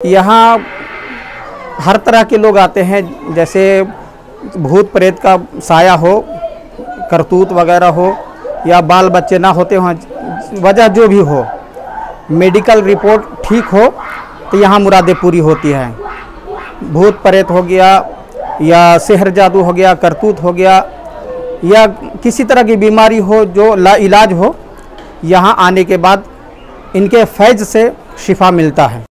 यहाँ हर तरह के लोग आते हैं, जैसे भूत प्रेत का साया हो, करतूत वगैरह हो, या बाल बच्चे ना होते हों, वजह जो भी हो, मेडिकल रिपोर्ट ठीक हो तो यहाँ मुरादें पूरी होती हैं। भूत प्रेत हो गया, या शहर जादू हो गया, करतूत हो गया, या किसी तरह की बीमारी हो, जो ला इलाज हो, यहाँ आने के बाद इनके फैज़ से शिफा मिलता है।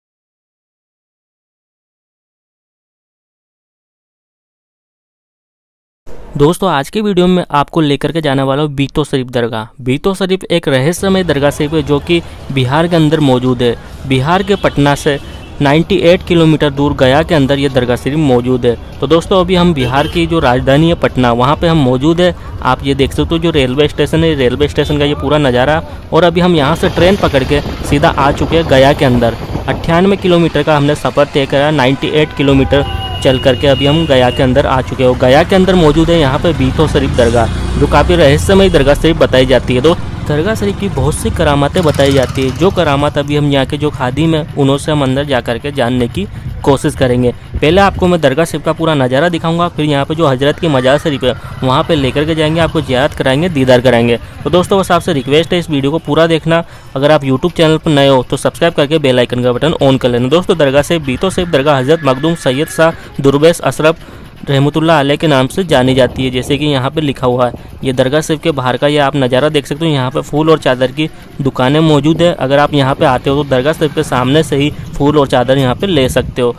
दोस्तों, आज के वीडियो में आपको लेकर के जाने वाला हूँ बीतो शरीफ दरगाह। बीतो शरीफ एक रहस्यमय दरगाह शरीफ है जो कि बिहार के अंदर मौजूद है। बिहार के पटना से 98 किलोमीटर दूर गया के अंदर ये दरगाह शरीफ मौजूद है। तो दोस्तों, अभी हम बिहार की जो राजधानी है पटना, वहाँ पे हम मौजूद है। आप ये देख सकते हो जो रेलवे स्टेशन है, रेलवे स्टेशन का ये पूरा नज़ारा। और अभी हम यहाँ से ट्रेन पकड़ के सीधा आ चुके हैं गया के अंदर। अट्ठानवे किलोमीटर का हमने सफ़र तय करा नाइन्टी किलोमीटर चल करके अभी हम गया के अंदर आ चुके हो। गया के अंदर मौजूद है यहाँ पे बीतो शरीफ दरगाह, जो काफ़ी रहस्यमय दरगाह शरीफ बताई जाती है। तो दरगाह शरीफ की बहुत सी करामातें बताई जाती है। जो करामत अभी हम यहाँ के जो खादिम है उन्होंने हम अंदर जा करके जानने की कोशिश करेंगे। पहले आपको मैं दरगाह शिव का पूरा नज़ारा दिखाऊँगा, फिर यहाँ पे जो हज़रत की मजार शरीफ है, वहाँ पे लेकर के जाएँगे, आपको ज्यारत कराएँगे, दीदार कराएँगे। तो दोस्तों, बस आपसे रिक्वेस्ट है इस वीडियो को पूरा देखना। अगर आप यूट्यूब चैनल पर नए हो तो सब्सक्राइब करके बेलाइकन का बटन ऑन कर लेना। दोस्तों, दरगाह से बीतो सिर्फ़ दरगाह हज़रत मखदूम सैयद शाह दुर्बेश अशरफ रहमतुल्लाह अलैह के नाम से जानी जाती है। जैसे कि यहाँ पर लिखा हुआ है, ये दरगाह शरीफ के बाहर का यह आप नज़ारा देख सकते हो। यहाँ पर फूल और चादर की दुकानें मौजूद है। अगर आप यहाँ पर आते हो तो दरगाह शरीफ के सामने से ही फूल और चादर यहाँ पर ले सकते हो।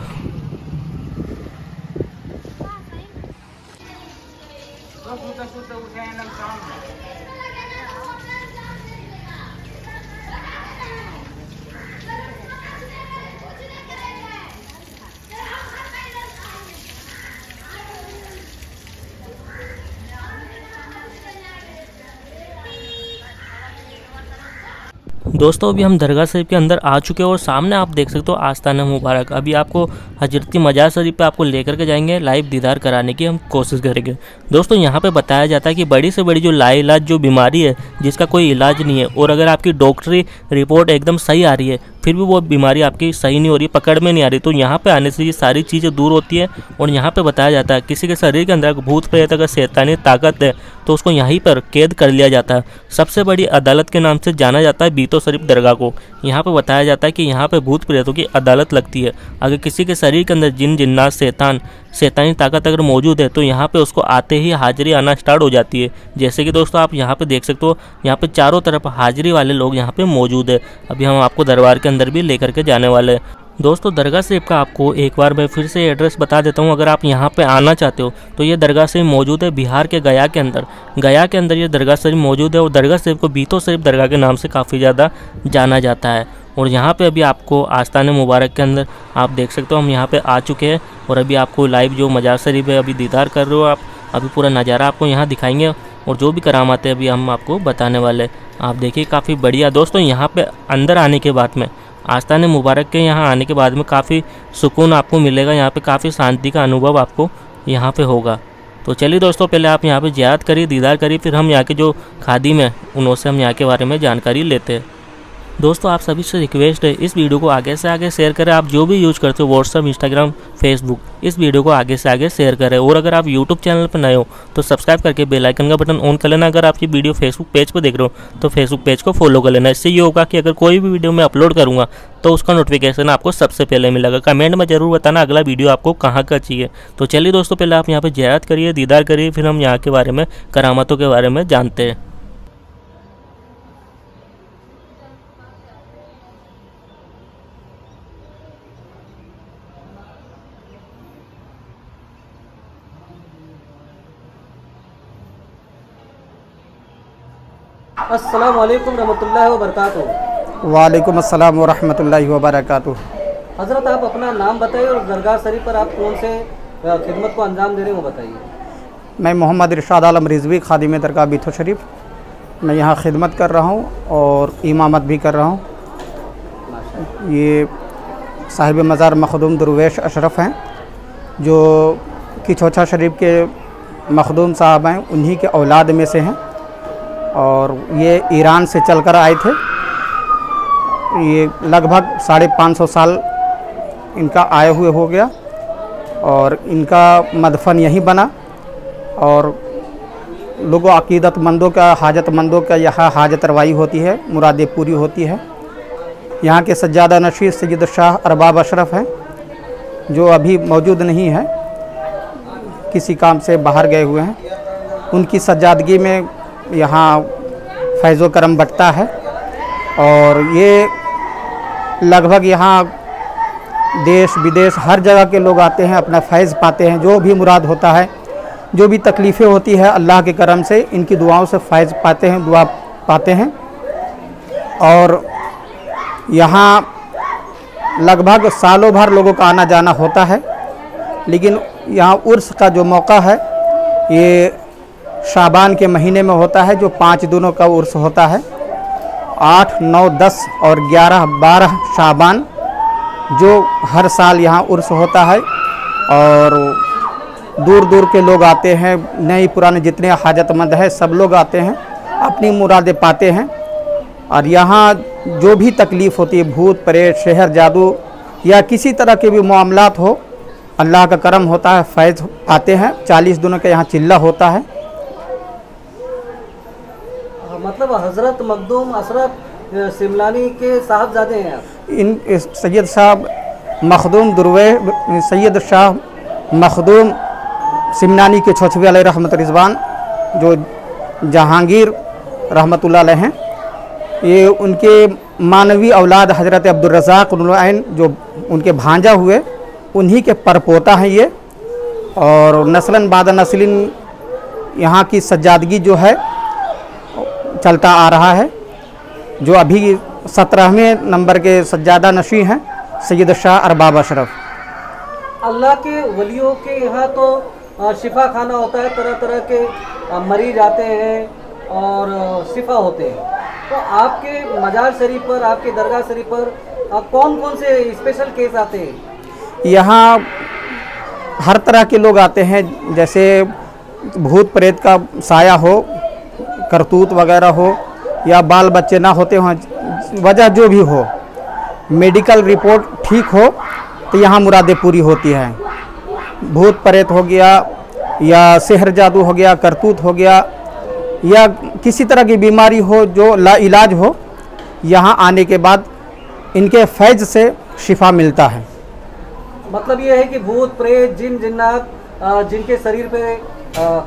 दोस्तों, अभी हम दरगाह शरीफ के अंदर आ चुके हैं और सामने आप देख सकते हो आस्थान मुबारक। अभी आपको हजरती मजार शरीफ पे आपको लेकर के जाएँगे, लाइव दीदार कराने की हम कोशिश करेंगे। दोस्तों, यहाँ पे बताया जाता है कि बड़ी से बड़ी जो लाइलाज जो बीमारी है, जिसका कोई इलाज नहीं है, और अगर आपकी डॉक्टरी रिपोर्ट एकदम सही आ रही है फिर भी वो बीमारी आपकी सही नहीं हो रही, पकड़ में नहीं आ रही। तो यहाँ पे आने से ये सारी चीज़ें दूर होती है और यहाँ पे बताया जाता है, किसी के शरीर के अंदर भूत प्रेत अगर शैतानी ताकत है तो उसको यहीं पर कैद कर लिया जाता है। सबसे बड़ी अदालत के नाम से जाना जाता है बीतो शरीफ दरगाह को। यहाँ पर बताया जाता है कि यहाँ पर भूत प्रेतों की अदालत लगती है। अगर किसी के शरीर के अंदर जिन जिन्नात शैतान शैतानी ताकत अगर मौजूद है तो यहाँ पे उसको आते ही हाजिरी आना स्टार्ट हो जाती है। जैसे कि दोस्तों, आप यहाँ पे देख सकते हो, यहाँ पे चारों तरफ़ हाजिरी वाले लोग यहाँ पे मौजूद है। अभी हम आपको दरबार के अंदर भी लेकर के जाने वाले हैं। दोस्तों, दरगाह शरीफ का आपको एक बार मैं फिर से एड्रेस बता देता हूँ। अगर आप यहाँ पे आना चाहते हो तो ये दरगाह शरीफ मौजूद है बिहार के गया के अंदर। गया के अंदर ये दरगाह शरीफ मौजूद है और दरगाह शरीफ को बीतो शरीफ दरगाह के नाम से काफ़ी ज़्यादा जाना जाता है। और यहाँ पे अभी आपको आस्थान मुबारक के अंदर आप देख सकते हो, हम यहाँ पे आ चुके हैं और अभी आपको लाइव जो मजार शरीफ है, अभी दीदार कर रहे हो आप। अभी पूरा नज़ारा आपको यहाँ दिखाएँगे और जो भी करामात हैं अभी हम आपको बताने वाले आप देखिए, काफ़ी बढ़िया। दोस्तों, यहाँ पे अंदर आने के बाद में आस्थान मुबारक के यहाँ आने के बाद में काफ़ी सुकून आपको मिलेगा, यहाँ पे काफ़ी शांति का अनुभव आपको यहाँ पे होगा। तो चलिए दोस्तों, पहले आप यहाँ पे ज्याद करिए, दीदार करिए, फिर हम यहाँ के जो खादिम हैं उनसे हम यहाँ के बारे में जानकारी लेते हैं। दोस्तों, आप सभी से रिक्वेस्ट है, इस वीडियो को आगे से आगे शेयर करें। आप जो भी यूज़ करते हो व्हाट्सअप इंस्टाग्राम फेसबुक इस वीडियो को आगे से आगे शेयर करें। और अगर आप यूट्यूब चैनल पर नए हो तो सब्सक्राइब करके बेल आइकन का बटन ऑन कर लेना। अगर आप ये वीडियो फेसबुक पेज पर देख रहे हो तो फेसबुक पेज को फॉलो कर लेना। इससे ये होगा कि अगर कोई भी वीडियो मैं अपलोड करूँगा तो उसका नोटिफिकेशन आपको सबसे पहले मिलेगा। कमेंट में ज़रूर बताना अगला वीडियो आपको कहाँ का चाहिए। तो चलिए दोस्तों, पहले आप यहाँ पर जयात करिए, दीदार करिए, फिर हम यहाँ के बारे में, करामतों के बारे में जानते हैं। अस्सलाम वालेकुम रहमतुल्लाहि व बरकातुहू वालेकुम अस्सलाम हज़रत आप अपना नाम बताइए और दरगाह शरीफ पर आप कौन से खिदमत को अंजाम दे रहे हैं बताइए। मैं मोहम्मद इरशाद आलम रिजवी खादिम दरगाह बीथो शरीफ। मैं यहाँ खिदमत कर रहा हूँ और इमामत भी कर रहा हूँ। ये साहिब मज़ार मखदूम दुर्वेश अशरफ हैं जो किचौछा शरीफ के मखदूम साहब हैं उन्हीं के औलाद में से हैं। और ये ईरान से चलकर आए थे। ये लगभग साढ़े पाँच सौ साल इनका आए हुए हो गया और इनका मदफन यहीं बना और लोगों, अकीदतमंदों का, हाजतमंदों का यहाँ हाजत रवाई होती है, मुरादें पूरी होती है। यहाँ के सज्जादा नशीर सैद शाह अरबाब अशरफ हैं, जो अभी मौजूद नहीं है, किसी काम से बाहर गए हुए हैं। उनकी सज्जादगी में यहाँ फैज़ करम बटता है और ये लगभग यहाँ देश विदेश हर जगह के लोग आते हैं, अपना फैज़ पाते हैं, जो भी मुराद होता है, जो भी तकलीफ़ें होती है अल्लाह के करम से, इनकी दुआओं से फ़ैज़ पाते हैं, दुआ पाते हैं। और यहाँ लगभग सालों भर लोगों का आना जाना होता है, लेकिन यहाँ उर्स का जो मौका है, ये शाबान के महीने में होता है जो पाँच दिनों का उर्स होता है। आठ नौ दस और ग्यारह बारह शाबान जो हर साल यहाँ उर्स होता है। और दूर दूर के लोग आते हैं नए पुराने जितने हाजतमंद हैं सब लोग आते हैं अपनी मुरादें पाते हैं। और यहाँ जो भी तकलीफ़ होती है भूत प्रेत शहर जादू या किसी तरह के भी मामलात हो अल्लाह का करम होता है फैज़ आते हैं चालीस दिनों का यहाँ चिल्ला होता हाँ, मतलब हज़रत मखदूम अशरफ अ, सिमलानी के साहबजादे हैं इन सैयद साहब मखदूम दुर्वे सैयद शाह मखदूम सिमनानी के छोछवे अलैहि रहमत रिजवान जो जहांगीर रहमत हैं। ये उनके मानवी औलाद हज़रत अब्दुलरज़ाक उन्नैन जो उनके भांजा हुए उन्हीं के परपोता हैं ये। और नस्लन बाद नस्लिन यहाँ की सज्जादगी जो है चलता आ रहा है जो अभी सत्रहवें नंबर के सज्जादा नशी हैं सैयद शाह अरबाब अशरफ। अल्लाह के वलियों के यहाँ तो शिफा खाना होता है तरह तरह के मरीज़ आते हैं और शिफा होते हैं। तो आपके मजार शरीफ पर आपके दरगाह शरीफ पर कौन कौन से स्पेशल केस आते हैं? यहाँ हर तरह के लोग आते हैं जैसे भूत प्रेत का साया हो करतूत वगैरह हो या बाल बच्चे ना होते हों, वजह जो भी हो, मेडिकल रिपोर्ट ठीक हो तो यहाँ मुरादें पूरी होती हैं। भूत प्रेत हो गया या शहर जादू हो गया, करतूत हो गया, या किसी तरह की बीमारी हो जो ला इलाज हो, यहाँ आने के बाद इनके फैज़ से शिफा मिलता है। मतलब ये है कि भूत, प्रेत, जिन, जिन्नात जिनके शरीर पे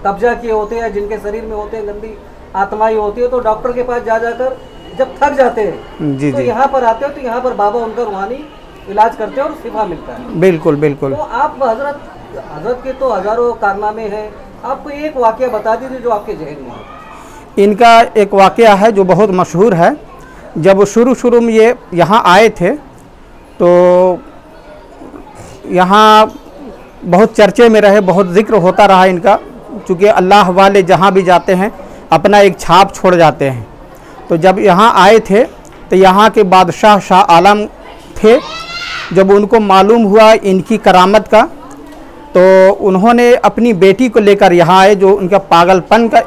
कब्जा किए होते हैं, जिनके शरीर में होते हैं गंदी आत्माएँ होती है तो डॉक्टर के पास जा जाकर जब थक जाते हैं जी तो जी। यहाँ पर आते हो तो यहाँ पर बाबा उनका रूहानी इलाज करते हैं और शिफा मिलता है। बिल्कुल बिल्कुल। तो आप हज़रत हज़रत के तो हज़ारों कारनामे हैं। आपको एक वाक्य बता दीजिए जो आपके जहन में हो। इनका एक वाक़या है जो बहुत मशहूर है। जब शुरू शुरू में ये यहाँ आए थे तो यहाँ बहुत चर्चे में रहे बहुत ज़िक्र होता रहा इनका चूँकि अल्लाह वाले जहाँ भी जाते हैं अपना एक छाप छोड़ जाते हैं। तो जब यहाँ आए थे तो यहाँ के बादशाह शाह आलम थे। जब उनको मालूम हुआ इनकी करामत का तो उन्होंने अपनी बेटी को लेकर यहाँ आए, जो उनका पागलपन का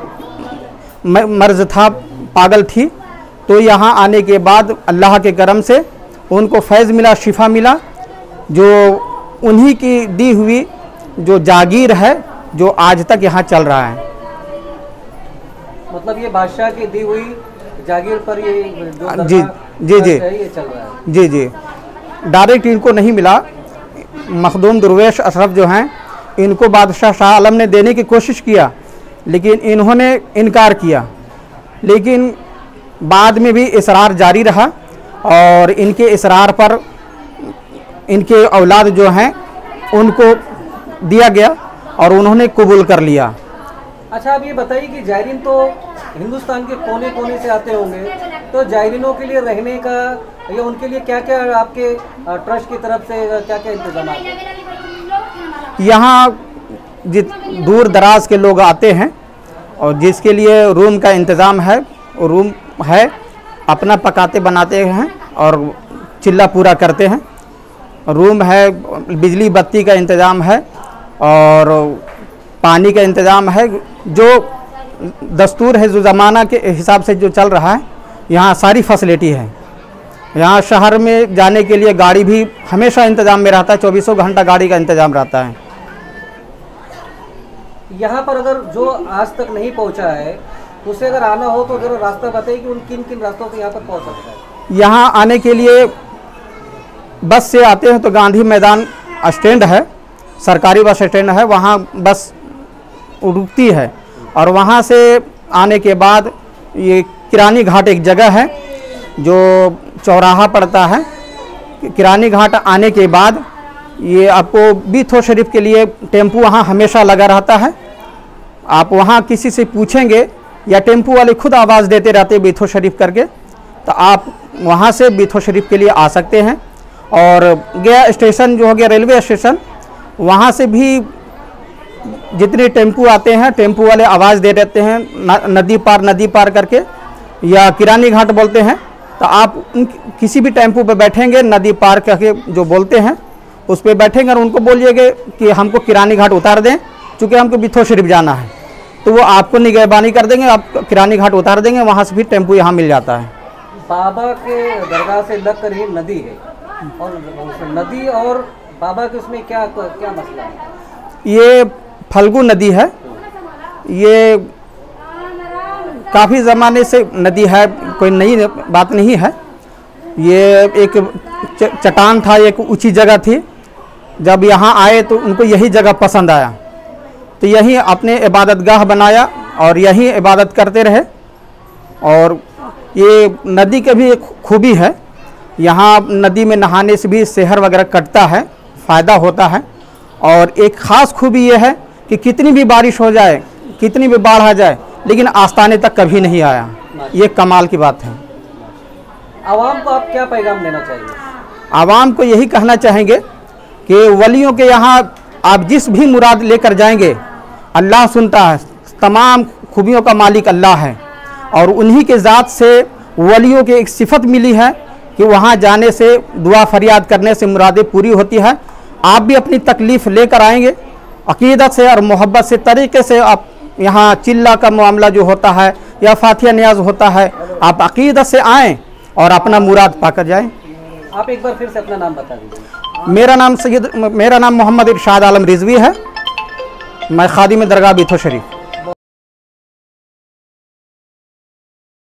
मर्ज था, पागल थी। तो यहाँ आने के बाद अल्लाह के करम से उनको फैज़ मिला, शिफा मिला, जो उन्हीं की दी हुई, जो जागीर है, जो आज तक यहाँ चल रहा है। मतलब ये बादशाह की दी हुई जागीर पर ये जो जी, जी, जी। है, ये चल रहा है। जी जी। डायरेक्ट इनको नहीं मिला। मखदूम दुर्वेश अशरफ जो हैं इनको बादशाह शाह आलम ने देने की कोशिश किया लेकिन इन्होंने इनकार किया। लेकिन बाद में भी इसरार जारी रहा और इनके इसरार पर इनके औलाद जो हैं उनको दिया गया और उन्होंने कबूल कर लिया। अच्छा आप ये बताइए कि जायरीन तो हिंदुस्तान के कोने कोने से आते होंगे तो जायरीनों के लिए रहने का या उनके लिए क्या क्या आपके ट्रस्ट की तरफ़ से क्या क्या इंतज़ाम है? यहाँ जित दूर दराज के लोग आते हैं और जिसके लिए रूम का इंतज़ाम है, रूम है, अपना पकाते बनाते हैं और चिल्ला पूरा करते हैं। रूम है, बिजली बत्ती का इंतज़ाम है और पानी का इंतज़ाम है जो दस्तूर है जो ज़माना के हिसाब से जो चल रहा है यहाँ सारी फैसिलिटी है। यहाँ शहर में जाने के लिए गाड़ी भी हमेशा इंतज़ाम में रहता है चौबीसों घंटा गाड़ी का इंतज़ाम रहता है। यहाँ पर अगर जो आज तक नहीं पहुँचा है उसे अगर आना हो तो जरा रास्ता बताइए कि उन किन किन रास्तों से यहाँ पर पहुँच सकता है। यहाँ आने के लिए बस से आते हैं तो गांधी मैदान स्टैंड है सरकारी बस स्टैंड है वहाँ बस रुकती है। और वहाँ से आने के बाद ये किरानी घाट एक जगह है, जो चौराहा पड़ता है। किरानी घाट आने के बाद ये आपको बीथो शरीफ के लिए टेंपू वहाँ हमेशा लगा रहता है। आप वहाँ किसी से पूछेंगे या टेंपू वाले खुद आवाज़ देते रहते बीथो शरीफ करके तो आप वहाँ से बीथो शरीफ के लिए आ सकते हैं। और गया स्टेशन जो हो गया रेलवे स्टेशन, वहाँ से भी जितने टेंपू आते हैं टेंपू वाले आवाज़ दे देते हैं नदी पार नदी पार करके या किरानी घाट बोलते हैं तो आप उन किसी भी टेंपू पर बैठेंगे नदी पार करके जो बोलते हैं उस पर बैठेंगे और उनको बोलिएगा कि हमको किरानी घाट उतार दें चूँकि हमको बिथो शरीफ जाना है। तो वो आपको निगहबानी कर देंगे आप किरानी घाट उतार देंगे वहाँ से फिर टेंपू यहाँ मिल जाता है। बाबा के दरगाह से लग कर ही नदी है और नदी और बाबा के उसमें क्या क्या मसला है? ये फल्गु नदी है। ये काफ़ी ज़माने से नदी है, कोई नई बात नहीं है। ये एक चट्टान था, एक ऊँची जगह थी। जब यहाँ आए तो उनको यही जगह पसंद आया। तो यहीं अपने इबादत गाह बनाया और यहीं इबादत करते रहे। और ये नदी के भी एक खूबी है। यहाँ नदी में नहाने से भी शहर वगैरह कटता है, फ़ायदा होता है। और एक ख़ास खूबी ये है कि कितनी भी बारिश हो जाए कितनी भी बाढ़ आ जाए लेकिन आस्थाने तक कभी नहीं आया। ये कमाल की बात है। आवाम को आप क्या पैगाम देना चाहिए आवाम को यही कहना चाहेंगे कि वलियों के यहाँ आप जिस भी मुराद लेकर जाएँगे अल्लाह सुनता है। तमाम खूबियों का मालिक अल्लाह है। और उन्हीं के ज़ात से वलियों की एक सिफत मिली है कि वहाँ जाने से दुआ फरियाद करने से मुरादें पूरी होती है। आप भी अपनी तकलीफ़ लेकर आएँगे। अकीदत से और मोहब्बत से तरीके से आप यहाँ चिल्ला का मामला जो होता है या फातिया न्याज होता है आप अकीदत से आएँ और अपना मुराद पाकर जाएँ। आप एक बार फिर से अपना नाम बता दीजिए। मेरा नाम सैद मेरा नाम मोहम्मद इरशाद आलम रिजवी है। मैं खादिम दरगाह बिथो शरीफ